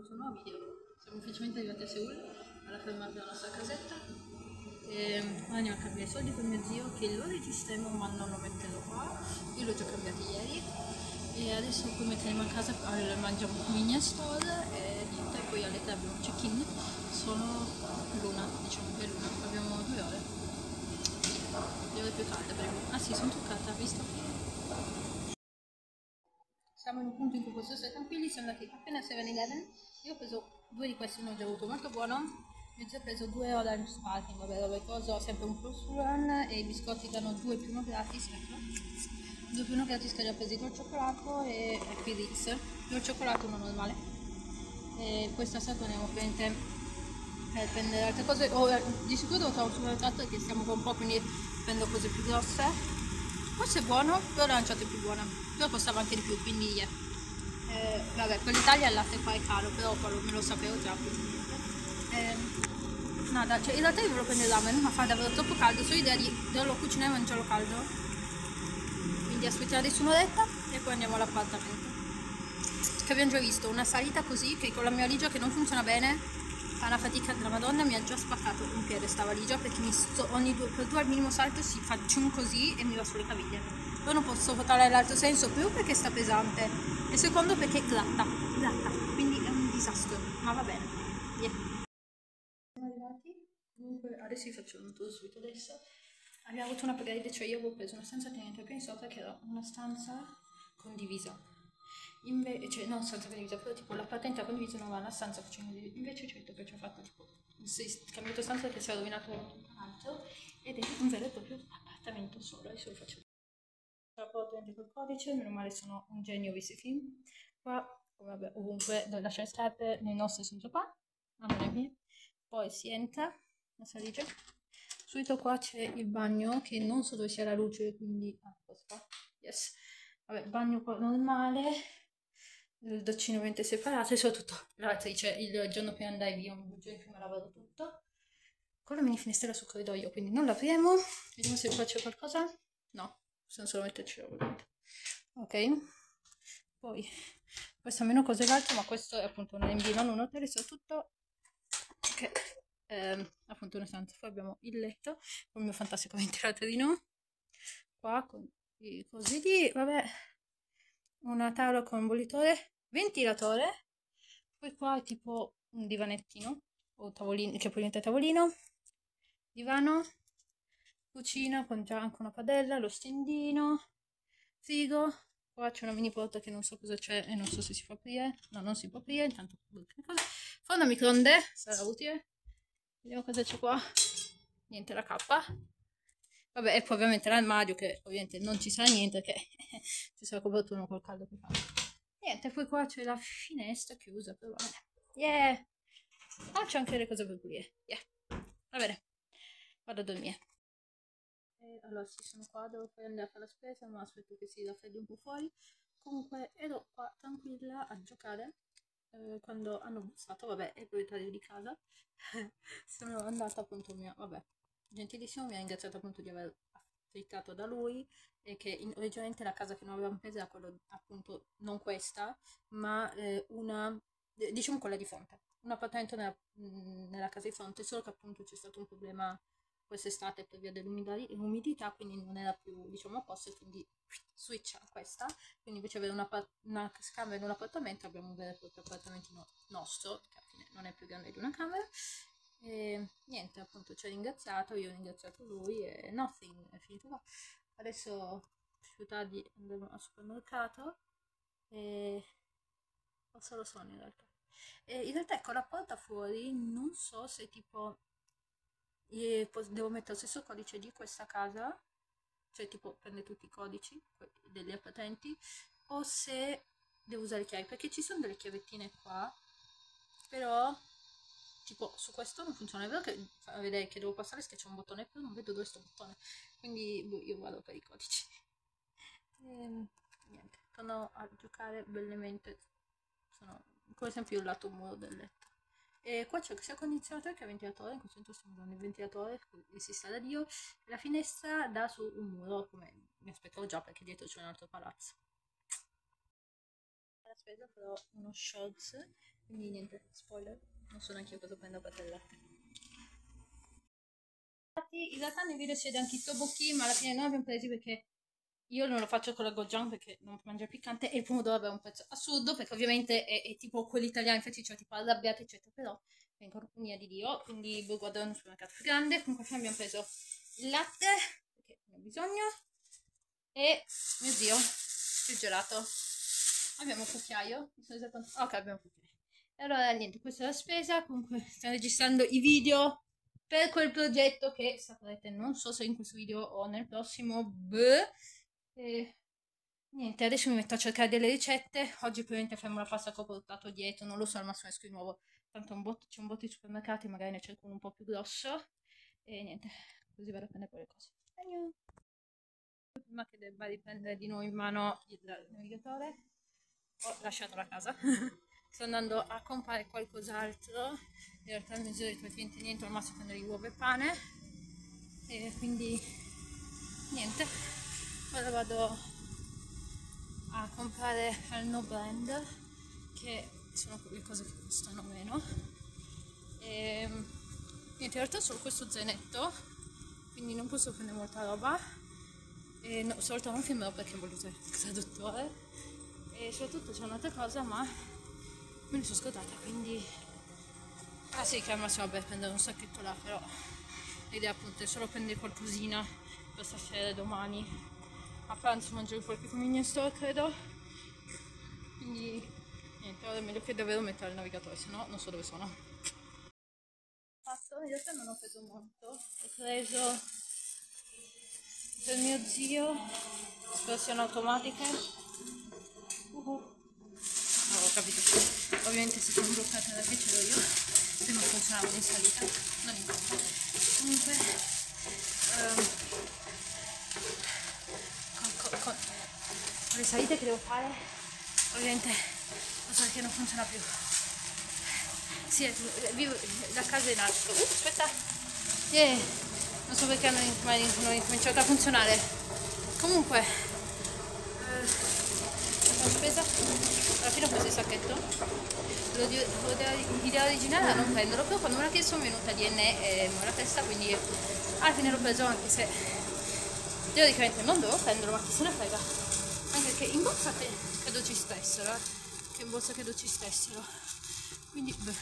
questo nuovo video. Siamo ufficialmente arrivati a Seoul, alla fermata della nostra casetta. E andiamo a cambiare i soldi con mio zio che lo registriamo ma non lo metterò qua. Io l'ho già cambiato ieri. E adesso poi metteremo a casa, allora, mangiamo mini store e niente, poi alle 3 abbiamo check-in. Sono l'una, diciamo che è l'una, abbiamo due ore. Le ore più calde, prego. Ah sì, sono truccata, visto? siamo in un punto in cui possiamo stare tranquilli, siamo andati appena a 7-Eleven, io ho preso due di questi, uno ho già avuto molto buono, io ho già preso due Orange Sparking, vabbè, dove cosa sempre un plus run e i biscotti danno due più uno gratis, ecco. Due più uno gratis che ho già preso il cioccolato e qui Ritz, il cioccolato uno normale. E questa torniamo ovviamente per prendere altre cose, oh, di sicuro devo trovare un supermercato perché stiamo con un po' quindi prendo cose più grosse Forse è buono, però l'aranciato è più buona. Però costava anche di più, quindi yeah. Eh, vabbè, per l'Italia il latte qua è caro, però me lo sapevo già. Eh, nada, cioè in realtà io volevo prendere ramen, ma fa davvero troppo caldo. Sono idea di doverlo cucinare e mangiarlo caldo. Quindi aspettiamo adesso un'oretta e poi andiamo all'appartamento. Che abbiamo già visto, una salita così, che con la mia valigia che non funziona bene, fa una fatica della madonna mi ha già spaccato un piede sta valigia perché mi sto, ogni due, per due al minimo salto si fa un così e mi va sulle caviglie. Poi non posso votare l'altro senso più perché sta pesante e secondo perché glatta glatta quindi è un disastro ma va bene. Yeah. siamo arrivati. Comunque adesso vi faccio un tour subito adesso abbiamo avuto una upgrade cioè io avevo preso una stanza tenente più in sopra che era una stanza condivisa Inve- cioè non stanza condivisa, però tipo la patente condivisa non va alla stanza facendo invece c'è che ci ha fatto tipo si è cambiato stanza perché si è rovinato un altro ed è un vero e proprio appartamento solo, adesso lo faccio rapporto col codice, meno male sono un genio visto film. Qua, vabbè, ovunque dove lasciare scarpe, nei nostri sono già qua, non mie. Poi si entra, la salice. Subito qua c'è il bagno, che non so dove sia la luce, quindi... Ah, qua. Yes. Vabbè, bagno qua normale, il doccino ovviamente separato e soprattutto lavatrice. Il giorno prima andai via, un giorno prima lavoro tutto. Con la mini finestrella sul corridoio, quindi non l'apriamo. Vediamo se qua c'è qualcosa. No, possiamo solo metterci la volante. Ok. Poi, questo meno cose che ma questo è appunto un AMB, non un hotel, soprattutto che eh, appunto una stanza. Poi abbiamo il letto con il mio fantastico ventilatorino. Qua con i cosi lì, vabbè, una tavola con bollitore, ventilatore, poi qua è tipo un divanettino, o tavolino, che poi diventa tavolino, divano, cucina con già anche una padella, lo stendino, frigo, qua c'è una mini porta che non so cosa c'è e non so se si può aprire, no non si può aprire, intanto cosa. forno a microonde, sarà utile, vediamo cosa c'è qua, niente la cappa, Vabbè, e poi ovviamente l'armadio che ovviamente non ci sarà niente che ci sarà copertura col caldo che fa. Niente, poi qua c'è la finestra chiusa, però va bene. Yeah! Ah, c'è anche le cose per pulire. Yeah. Va bene, vado a dormire. E allora sì, sono qua, devo poi andare a fare la spesa, ma aspetto che si raffreddi un po' fuori. Comunque ero qua tranquilla a giocare eh, quando hanno bussato, vabbè, è il proprietario di casa. sono andata appunto mia, vabbè, gentilissimo, mi ha ringraziato appunto di aver affittato da lui e che in, originalmente la casa che noi avevamo preso era quella appunto non questa, ma eh, una, diciamo quella di fronte, un appartamento nella, nella casa di fronte, solo che appunto c'è stato un problema quest'estate per via dell'umidità, quindi non era più diciamo a posto e quindi switch a questa, quindi invece avere una, una camera in un appartamento abbiamo un vero e proprio appartamento nostro, che alla fine non è più grande di una camera, e niente, appunto ci ha ringraziato, io ho ringraziato lui e nothing, è finito qua. Adesso più tardi andremo al supermercato e ho solo sonno in realtà. E in realtà ecco la porta fuori, non so se tipo devo mettere lo stesso codice di questa casa, cioè tipo prende tutti i codici delle patenti, o se devo usare chiavi, perché ci sono delle chiavettine qua, però tipo su questo non funziona, è vero che fa vedere che devo passare c'è un bottone, però non vedo dove sto bottone, quindi boh, io vado per i codici. E, ehm, niente, torno a giocare bellamente, sono come sempre il lato muro del letto. E qua c'è sia condizionatore che ventilatore, in questo momento stiamo usando il ventilatore, si sta da Dio, la finestra dà su un muro, come mi aspettavo già perché dietro c'è un altro palazzo. La spesa però uno shorts quindi niente, spoiler, non so neanche io cosa prendo per il latte. In realtà nel video si anche i tteokbokki, ma alla fine noi abbiamo presi perché io non lo faccio con la gojiang perché non mangia piccante e il pomodoro aveva un prezzo assurdo perché ovviamente è, è tipo quelli italiani, infatti c'è tipo arrabbiati eccetera, però vengono compagnia di Dio, quindi vi guarderò un supermercato più grande. Comunque qui abbiamo preso il latte, perché ne ho bisogno, e mio Dio, il gelato. Abbiamo un cucchiaio, mi sono esatto... ok abbiamo un cucchiaio. E allora niente, questa è la spesa, comunque stiamo registrando i video per quel progetto che saprete, non so se in questo video o nel prossimo, beh, e niente, adesso mi metto a cercare delle ricette. Oggi probabilmente faremo la pasta che ho portato dietro, non lo so, al massimo esco di nuovo. Tanto c'è un botto di supermercati, magari ne cerco uno un po' più grosso. E niente, così vado a prendere poi le cose. Adieu. Prima che debba riprendere di nuovo in mano il navigatore, ho lasciato la casa. Sto andando a comprare qualcos'altro. In realtà il misura di praticamente niente, al massimo prendere uova e pane. E quindi niente. Ora vado a comprare al no brand che sono le cose che costano meno. E niente, in realtà solo questo zainetto, quindi non posso prendere molta roba. E no, stavolta non filmerò perché voglio usare il traduttore. E soprattutto c'è un'altra cosa, ma me ne sono scordata, quindi... Ah sì, che al massimo vabbè prendere un sacchetto là, però l'idea appunto è solo prendere qualcosina per stasera e domani. A pranzo mangerò qualche convenience store credo. Quindi niente ora è meglio che davvero mettere il navigatore se no non so dove sono. Fatto in realtà non ho preso molto. Ho preso per mio zio siano automatiche uh -huh. Ho capito ovviamente se sono bloccate da che ce l'ho io se non funzionavano in salita non importa. Comunque um, con le salite che devo fare ovviamente lo so che non funziona più. Sì, vivo, la casa in alto. Uh, aspetta. Yeah. non so perché non, non incominciato a funzionare. Comunque eh, spesa alla fine ho preso il sacchetto l'idea originale era non prenderlo però quando me l'ha chiesto mi è venuta DNA e me la testa quindi alla fine l'ho preso anche se teoricamente non devo prenderlo ma chi se ne frega anche perché in borsa che, credo ci stessero eh? che in borsa credo ci stessero quindi beh.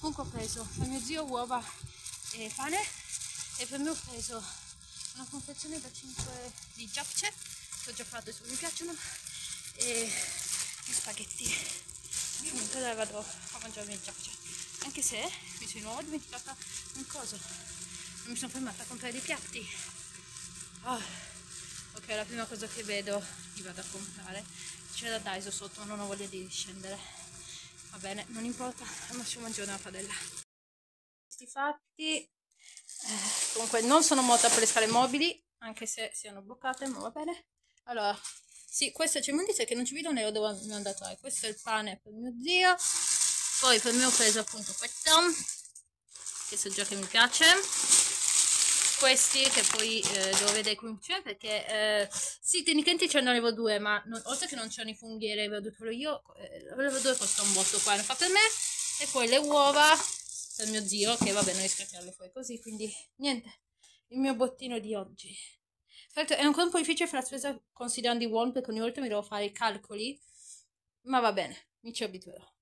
comunque ho preso per mio zio uova e pane e per me ho preso una confezione da 5 di giapce che ho già fatto e mi piacciono e gli spaghetti comunque ora vado a mangiarmi il giapce anche se mi sono di nuovo dimenticata un coso non mi sono fermata a comprare dei piatti Oh, ok, la prima cosa che vedo li vado a comprare. C'è la Daiso sotto, non ho voglia di scendere. Va bene, non importa, al massimo mangio una padella. Questi fatti, eh, comunque non sono molto per le scale mobili, anche se siano bloccate, ma va bene. Allora, sì, questo c'è dice che non ci vedo nero dove mi è andato. Eh. Questo è il pane per mio zio. Poi per me ho preso appunto questo, che so già che mi piace questi che poi eh, devo vedere come funziona perché eh, sì tecnicamente c'hanno level 2 ma non, oltre che non c'hanno i funghi level 2 quello io eh, level 2 costa un botto qua lo fa per me e poi le uova per mio zio che vabbè non riesco a tirarle fuori così quindi niente il mio bottino di oggi è ancora un po' difficile fare la spesa considerando i won perché ogni volta mi devo fare i calcoli ma va bene mi ci abituerò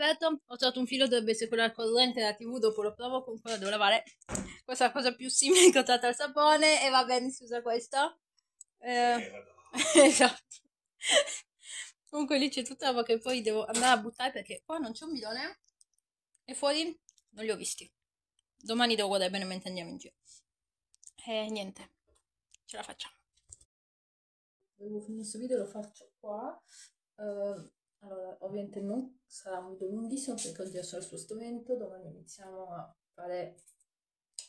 Aspetta, ho trovato un filo, dovrebbe essere quello al corrente della tv, dopo lo provo, comunque la devo lavare. Questa è la cosa più simile che ho trovato al sapone e va bene, si usa questa. Eh, esatto. comunque lì c'è tutta la roba che poi devo andare a buttare perché qua non c'è un bidone e fuori non li ho visti. Domani devo guardare bene mentre andiamo in giro. E niente, ce la facciamo. Devo finire questo video, lo faccio qua. Uh, allora, ovviamente non sarà un video lunghissimo perché oggi è solo il suo strumento, domani iniziamo a fare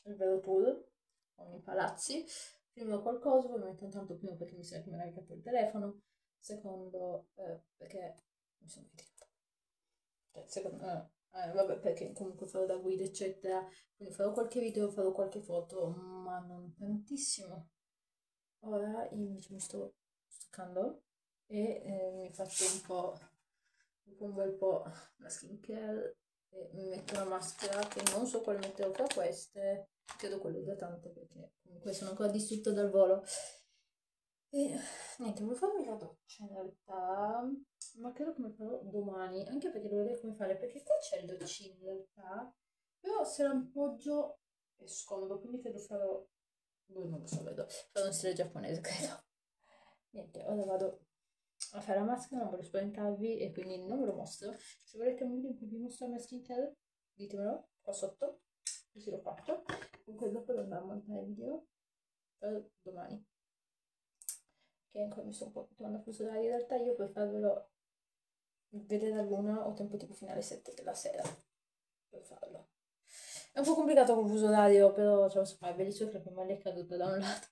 il vero tour con i palazzi. Prima qualcosa, ovviamente intanto primo perché mi sa che mi ha caricato il telefono, secondo eh, perché mi sono dimenticata. Cioè, secondo eh, eh, vabbè, perché comunque farò da guida eccetera, quindi farò qualche video, farò qualche foto, ma non tantissimo. Ora invece mi sto stoccando e eh, mi faccio un po' dopo un bel po' la skincare e mi metto una maschera che non so quale metterò fra queste credo quello idratante perché comunque sono ancora distrutta dal volo. E niente volevo farmi la doccia in realtà ma credo mi farò domani anche perché devo vedere come fare perché qua c'è il doccino in realtà. Però se la appoggio è scomodo quindi credo farò boh, non lo so vedo farò un stile giapponese credo niente ora vado a fare la maschera, non voglio spaventarvi e quindi non ve lo mostro. Se volete un video in cui vi mostro la mia skincare, ditemelo qua sotto, così l'ho fatto. Comunque dopo devo andare a montare il video per domani. Che ancora mi sto un po' a fuso orario. In realtà io per farvelo vedere la luna ho tempo tipo fino alle 7 della sera per farlo. È un po' complicato col fuso orario, però ce lo so fare, bellissimo perché mi è caduto da un lato.